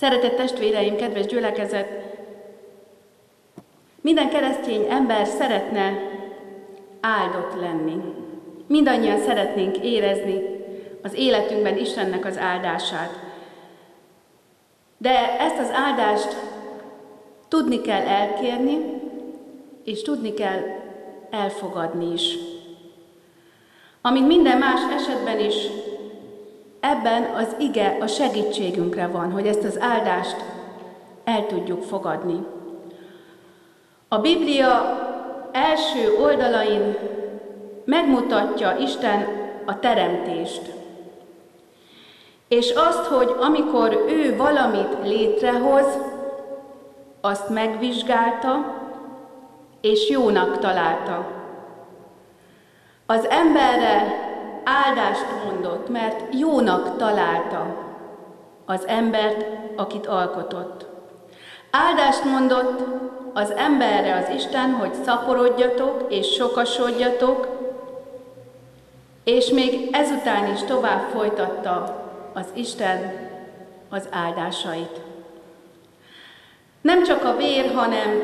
Szeretett testvéreim, kedves gyülekezet, minden keresztény ember szeretne áldott lenni. Mindannyian szeretnénk érezni az életünkben Istennek az áldását. De ezt az áldást tudni kell elkérni, és tudni kell elfogadni is. Amint minden más esetben is, ebben az ige a segítségünkre van, hogy ezt az áldást el tudjuk fogadni. A Biblia első oldalain megmutatja Isten a teremtést. És azt, hogy amikor ő valamit létrehoz, azt megvizsgálta, és jónak találta. Az emberre áldást mondott, mert jónak találta az embert, akit alkotott. Áldást mondott az emberre az Isten, hogy szaporodjatok és sokasodjatok, és még ezután is tovább folytatta az Isten az áldásait. Nem csak a vér, hanem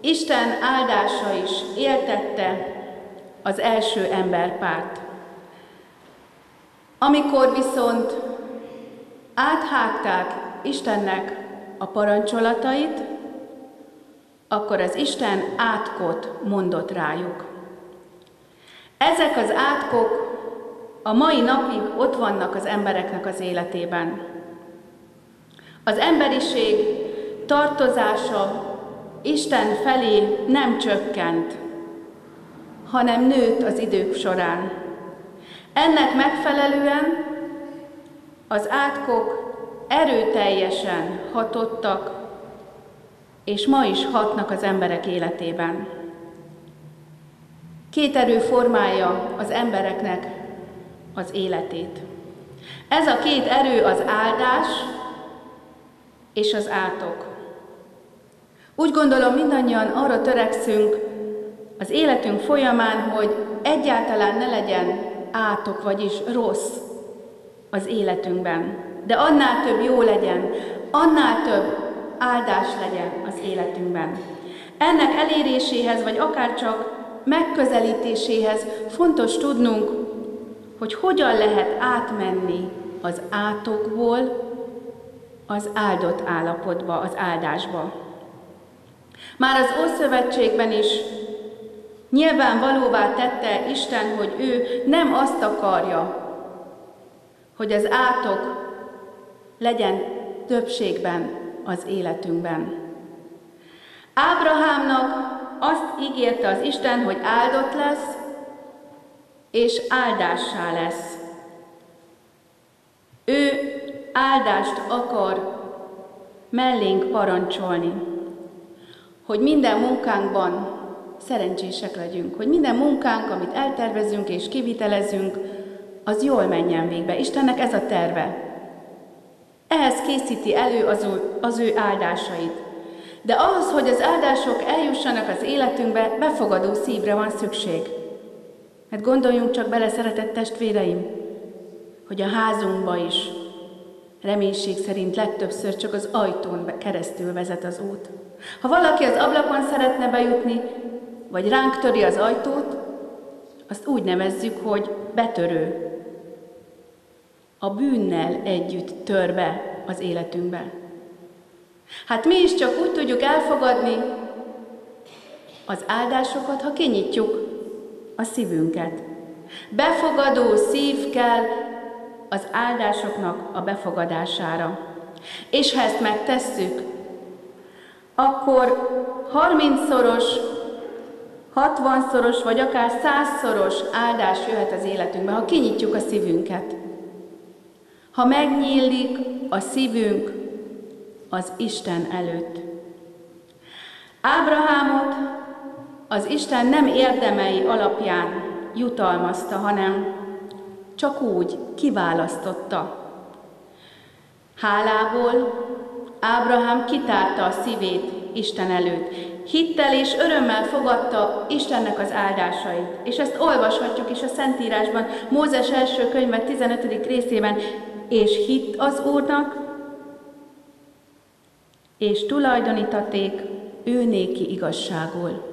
Isten áldása is éltette az első emberpárt. Amikor viszont áthágták Istennek a parancsolatait, akkor az Isten átkot mondott rájuk. Ezek az átkok a mai napig ott vannak az embereknek az életében. Az emberiség tartozása Isten felé nem csökkent, hanem nőtt az idők során. Ennek megfelelően az átkok erőteljesen hatottak, és ma is hatnak az emberek életében. Két erő formálja az embereknek az életét. Ez a két erő az áldás és az átok. Úgy gondolom mindannyian arra törekszünk az életünk folyamán, hogy egyáltalán ne legyen átok, vagyis rossz az életünkben. De annál több jó legyen, annál több áldás legyen az életünkben. Ennek eléréséhez, vagy akár csak megközelítéséhez fontos tudnunk, hogy hogyan lehet átmenni az átokból az áldott állapotba, az áldásba. Már az Ószövetségben is nyilvánvalóvá tette Isten, hogy ő nem azt akarja, hogy az átok legyen többségben az életünkben. Ábrahámnak azt ígérte az Isten, hogy áldott lesz, és áldássá lesz. Ő áldást akar mellénk parancsolni, hogy minden munkánkban szerencsések legyünk, hogy minden munkánk, amit eltervezünk és kivitelezünk, az jól menjen végbe. Istennek ez a terve. Ehhez készíti elő az ő, az ő áldásait. De ahhoz, hogy az áldások eljussanak az életünkbe, befogadó szívre van szükség. Mert gondoljunk csak bele, szeretett testvéreim, hogy a házunkba is reménység szerint legtöbbször csak az ajtón keresztül vezet az út. Ha valaki az ablakon szeretne bejutni, vagy ránk töri az ajtót, azt úgy nevezzük, hogy betörő. A bűnnel együtt tör be az életünkbe. Hát mi is csak úgy tudjuk elfogadni az áldásokat, ha kinyitjuk a szívünket. Befogadó szív kell az áldásoknak a befogadására. És ha ezt megtesszük, akkor 30-szoros, 60-szoros, vagy akár 100-szoros áldás jöhet az életünkbe, ha kinyitjuk a szívünket. Ha megnyílik a szívünk az Isten előtt. Ábrahámot az Isten nem érdemei alapján jutalmazta, hanem csak úgy kiválasztotta. Hálából Ábrahám kitárta a szívét Isten előtt. Hittel és örömmel fogadta Istennek az áldásait. És ezt olvashatjuk is a Szentírásban, Mózes első könyve 15. részében. És hitt az Úrnak, és tulajdonítaték ő néki igazságul.